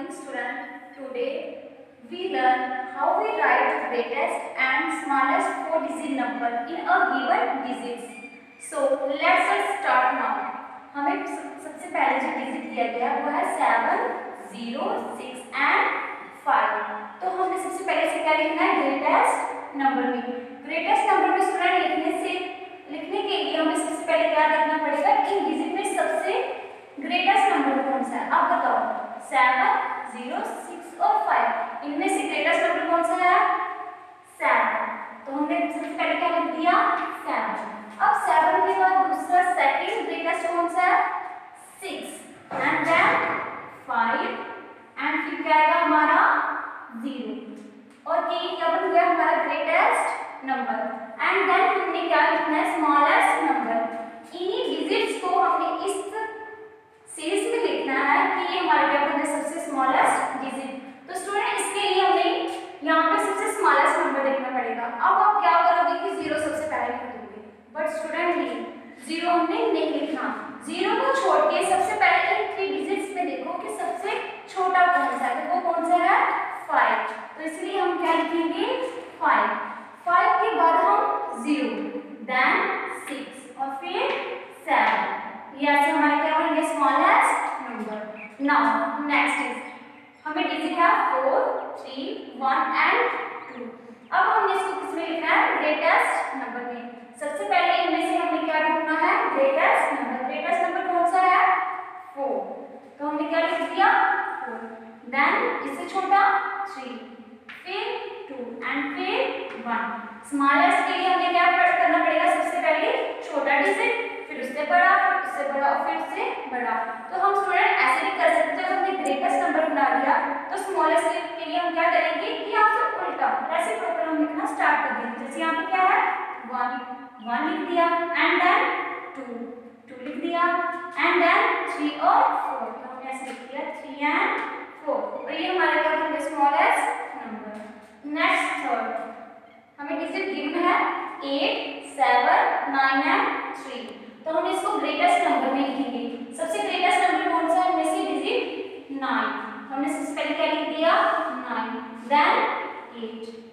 morning student. Today we learn how we write greatest and smallest four digit number in a given digits. So let's start now. हमें सबसे पहले जो digit दिया गया वो है seven zero six and five तो हमने सबसे पहले से क्या लिखना है ग्रेटेस्ट नंबर में ग्रेटेस्ट नंबर में स्टूडेंट लिखने से लिखने के लिए हमें सबसे पहले क्या देखना पड़ेगा इन डिजिट में सबसे ग्रेटेस्ट नंबर कौन सा है आप बताओ सेवन ज़ीरो सिक्स और फाइव इनमें से ग्रेटेस्ट नंबर कौन सा है? सेवन तो हमने सबसे पहले क्या लिख दिया? सेवन अब सेवन के बाद दूसरा सेकंड ग्रेटेस्ट कौन सा है? Six and then five and फिर क्या आएगा हमारा? ज़ीरो और के क्या बन गया हमारा ग्रेटेस्ट नंबर एंड देन हमने क्या लिखना है? स्मॉलेस्ट नंबर इन्हीं डिजिट्स को हमने इस सीरीज़ में लिखना है कि ये हमारा क्या बनता है सबसे स्मॉलेस्ट डिजिट तो स्टूडेंट इसके लिए हमें यहाँ पे सबसे स्मॉलेस्ट नंबर देखना पड़ेगा अब आप क्या करोगे कि ज़ीरो सबसे पहले लिख दोगे बट स्टूडेंट नहीं ज़ीरो हमने नहीं लिखना ज़ीरो को छोड़ के सबसे पहले इन थ्री डिजिट्स में देखो कि सबसे छोटा कौन सा है। वो कौन सा है? फाइव तो इसलिए हम क्या लिखेंगे? फाइव फाइव के बाद हम ज़ीरो देन सिक्स और फिर सेवन ये ऐसे हमारे क्या बनेंगे smallest number now next is हमें डिजिट है four three one and two अब हमने इसको किसमें लिखना है ग्रेटेस्ट नंबर में सबसे पहले इनमें से हमें क्या ढूंढना है ग्रेटेस्ट नंबर ग्रेटेस्ट नंबर कौन सा है फोर तो हमने क्या लिख दिया फोर देन इससे छोटा थ्री फिर टू एंड फिर वन स्मॉलेस्ट के लिए हमें क्या करना पड़ेगा सबसे पहले? छोटा डिजिट फिर उससे बड़ा उससे बड़ा और फिर उससे बड़ा। तो हम स्टूडेंट ऐसे भी कर सकते हैं, जब हमने ग्रेटेस्ट नंबर बना लिया तो स्मॉलेस्ट के लिए हम क्या करेंगे कि यहाँ से उल्टा, ऐसे प्रॉपर हम लिखना स्टार्ट कर देंगे। जैसे यहाँ पे क्या है? वन वन लिख दिया एंड देन टू टू लिख दिया एंड देन थ्री और फोर तो हमने ऐसे लिख दिया थ्री एंड फोर और ये हमारा क्या बन गया स्मॉलेस्ट नंबर नेक्स्ट थर्ड हमें डिजिट गिवन है eight seven nine and three. तो हम इसको ग्रेटेस्ट नंबर में लिखेंगे। सबसे ग्रेटेस्ट नंबर कौन सा? है से डिजिट नाइन हमने सबसे पहले क्या लिख दिया? Nine then eight